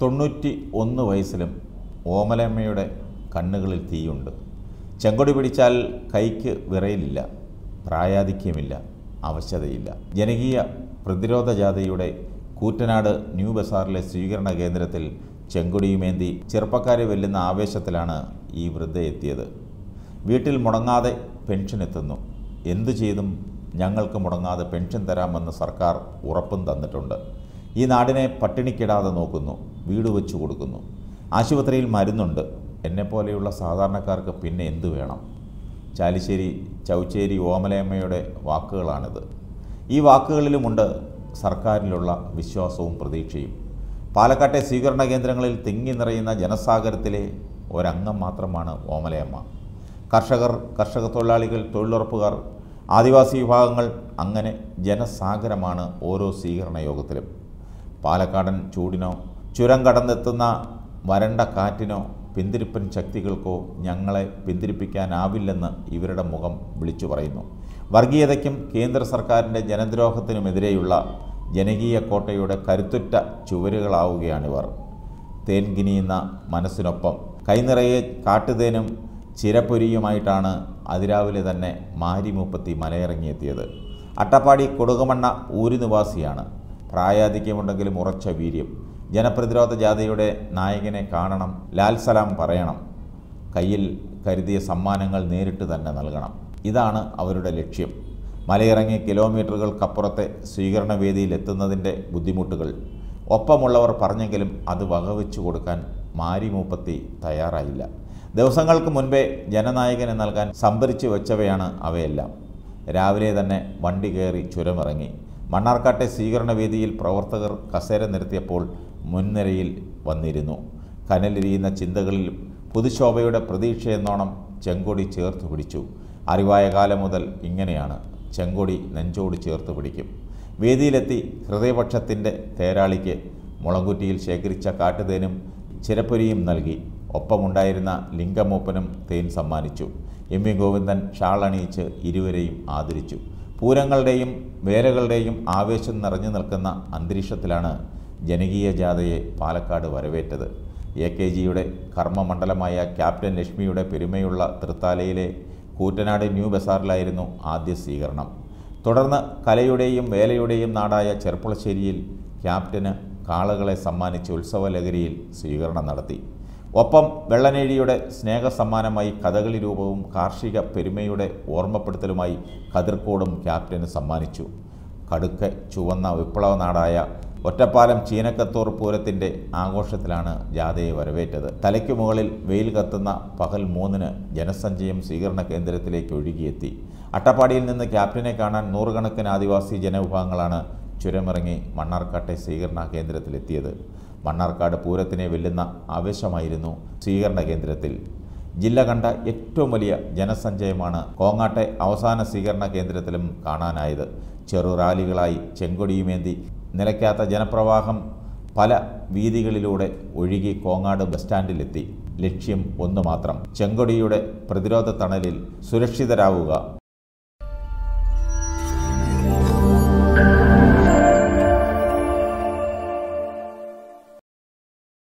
തൊണ്ണൂറ്റി ഒന്ന് വയസ്സിലും ഓമലമ്മയുടെ കണ്ണുകളിൽ തീയുണ്ട്. ചെങ്കൊടി പിടിച്ചാൽ കൈക്ക് വിറയിലില്ല പ്രായാധിക്യമില്ല അവശതയില്ല. ജനകീയ പ്രതിരോധ ജാഥയുടെ കൂറ്റനാട് ന്യൂ ബസാറിലെ സ്വീകരണ കേന്ദ്രത്തിൽ ചെങ്കൊടിയുമേന്തി ചെറുപ്പക്കാരെ വെല്ലുന്ന ആവേശത്തിലാണ് ഈ വൃദ്ധ എത്തിയത്. വീട്ടിൽ മുടങ്ങാതെ പെൻഷൻ എത്തുന്നു. എന്തു ചെയ്തും ഞങ്ങൾക്ക് മുടങ്ങാതെ പെൻഷൻ തരാമെന്ന് സർക്കാർ ഉറപ്പും തന്നിട്ടുണ്ട്. ഈ നാടിനെ പട്ടിണിക്കിടാതെ നോക്കുന്നു. വീട് വെച്ചു കൊടുക്കുന്നു. ആശുപത്രിയിൽ മരുന്നുണ്ട്. എന്നെപ്പോലെയുള്ള സാധാരണക്കാർക്ക് പിന്നെ എന്തു വേണം? ചാലിശ്ശേരി ചൗച്ചേരി ഓമലയമ്മയുടെ വാക്കുകളാണിത്. ഈ വാക്കുകളിലുമുണ്ട് സർക്കാരിലുള്ള വിശ്വാസവും പ്രതീക്ഷയും. പാലക്കാട്ടെ സ്വീകരണ കേന്ദ്രങ്ങളിൽ തിങ്ങി നിറയുന്ന ജനസാഗരത്തിലെ ഒരംഗം മാത്രമാണ് ഓമലയമ്മ കർഷകർ കർഷക തൊഴിലാളികൾ തൊഴിലുറപ്പുകാർ ആദിവാസി വിഭാഗങ്ങൾ അങ്ങനെ ജനസാഗരമാണ് ഓരോ സ്വീകരണ യോഗത്തിലും. പാലക്കാടൻ ചൂടിനോ ചുരം കടന്നെത്തുന്ന വരണ്ട കാറ്റിനോ പിന്തിരിപ്പൻ ശക്തികൾക്കോ ഞങ്ങളെ പിന്തിരിപ്പിക്കാനാവില്ലെന്ന് ഇവരുടെ മുഖം വിളിച്ചു പറയുന്നു. വർഗീയതയ്ക്കും കേന്ദ്ര സർക്കാരിന്റെ ജനദ്രോഹത്തിനുമെതിരെയുള്ള ജനകീയ കോട്ടയുടെ കരുത്തുറ്റ ചുവരുകളാവുകയാണിവർ. തേൻകിനിയുന്ന മനസ്സിനൊപ്പം കൈനിറയെ കാട്ടുതേനും ചിരപ്പൊരിയുമായിട്ടാണ് അതിരാവിലെ തന്നെ മാരിമൂപ്പത്തി മലയിറങ്ങിയെത്തിയത്. അട്ടപ്പാടി കൊടുകമണ്ണ ഊരുനിവാസിയാണ്. പ്രായാധിക്യമുണ്ടെങ്കിലും ഉറച്ച വീര്യം. ജനപ്രതിരോധ ജാഥയുടെ നായകനെ കാണണം ലാൽ സലാം പറയണം കയ്യിൽ കരുതിയ സമ്മാനങ്ങൾ നേരിട്ട് തന്നെ നൽകണം. ഇതാണ് അവരുടെ ലക്ഷ്യം. മലയിറങ്ങി കിലോമീറ്ററുകൾക്കപ്പുറത്തെ സ്വീകരണ വേദിയിലെത്തുന്നതിന്റെ ബുദ്ധിമുട്ടുകൾ. ഒപ്പമുള്ളവർ പറഞ്ഞെങ്കിലും അത് വകവെച്ചു കൊടുക്കാൻ മാരിമൂപ്പത്തി തയ്യാറായില്ല. ദിവസങ്ങൾക്ക് മുൻപേ ജനനായകന് നൽകാൻ സംഭരിച്ചു വെച്ചവയാണ് അവയെല്ലാം. രാവിലെ തന്നെ വണ്ടി കയറി ചുരമിറങ്ങി. മണ്ണാർക്കാട്ടെ സ്വീകരണ വേദിയിൽ പ്രവർത്തകർ കസേര നിർത്തിയപ്പോൾ മുൻനിരയിൽ വന്നിരുന്നു. കനലിരിയുന്ന ചിന്തകളിൽ പുതുശോഭയുടെ പ്രതീക്ഷയെന്നോണം ചെങ്കൊടി ചേർത്ത് പിടിച്ചു. അറിവായ കാലം മുതൽ ഇങ്ങനെയാണ്. ചെങ്കൊടി നെഞ്ചോട് ചേർത്ത് പിടിക്കും. വേദിയിലെത്തി ഹൃദയപക്ഷത്തിന്റെ തേരാളിക്ക് മുളങ്കുറ്റിയിൽ ശേഖരിച്ച കാട്ടുതേനും ചിരപ്പൊരിയും നൽകി. ഒപ്പമുണ്ടായിരുന്ന ലിംഗമൂപ്പനും തേൻ സമ്മാനിച്ചു. എം വി ഗോവിന്ദൻ ഷാളണിയിച്ച് ഇരുവരെയും ആദരിച്ചു. പൂരങ്ങളുടെയും വേരകളുടെയും ആവേശം നിറഞ്ഞു നിൽക്കുന്ന അന്തരീക്ഷത്തിലാണ് ജനകീയ ജാഥയെ പാലക്കാട് വരവേറ്റത്. എ കെ ജിയുടെ കർമ്മമണ്ഡലമായ ക്യാപ്റ്റൻ ലക്ഷ്മിയുടെ പെരുമയുള്ള തൃത്താലയിലെ കൂറ്റനാട് ന്യൂ ബസാറിലായിരുന്നു ആദ്യ സ്വീകരണം. തുടർന്ന് കലയുടെയും വേലയുടെയും നാടായ ചെർപ്പുളശ്ശേരിയിൽ ക്യാപ്റ്റന് കാളകളെ സമ്മാനിച്ച് ഉത്സവലഹരിയിൽ സ്വീകരണം നടത്തി. ഒപ്പം വെള്ളനേഴിയുടെ സ്നേഹസമ്മാനമായി കഥകളി രൂപവും കാർഷിക പെരുമയുടെ ഓർമ്മപ്പെടുത്തലുമായി കതിർക്കോടും ക്യാപ്റ്റന് സമ്മാനിച്ചു. കടുക്ക ചുവന്ന വിപ്ലവ നാടായ ഒറ്റപ്പാലം ചീനക്കത്തൂർ പൂരത്തിന്റെ ആഘോഷത്തിലാണ് ജാഥയെ വരവേറ്റത്. തലയ്ക്കു മുകളിൽ വെയിൽ കത്തുന്ന പകൽ മൂന്നിന് ജനസഞ്ചയം സ്വീകരണ കേന്ദ്രത്തിലേക്ക് ഒഴുകിയെത്തി. അട്ടപ്പാടിയിൽ നിന്ന് ക്യാപ്റ്റനെ കാണാൻ നൂറുകണക്കിന് ആദിവാസി ജനവിഭാഗങ്ങളാണ് ചുരമിറങ്ങി മണ്ണാർക്കാട്ടെ സ്വീകരണ കേന്ദ്രത്തിലെത്തിയത്. മണ്ണാർക്കാട് പൂരത്തിനെ വെല്ലുന്ന ആവേശമായിരുന്നു സ്വീകരണ കേന്ദ്രത്തിൽ. ജില്ല കണ്ട ഏറ്റവും വലിയ ജനസഞ്ചയമാണ് കോങ്ങാട്ടെ അവസാന സ്വീകരണ കേന്ദ്രത്തിലും കാണാനായത്. ചെറു റാലികളായി ചെങ്കൊടിയുമേന്തി നിലയ്ക്കാത്ത ജനപ്രവാഹം പല വീതികളിലൂടെ ഒഴുകി കോങ്ങാട് ബസ് സ്റ്റാൻഡിലെത്തി. ലക്ഷ്യം ഒന്നു മാത്രം. ചെങ്കൊടിയുടെ പ്രതിരോധ തണലിൽ സുരക്ഷിതരാവുക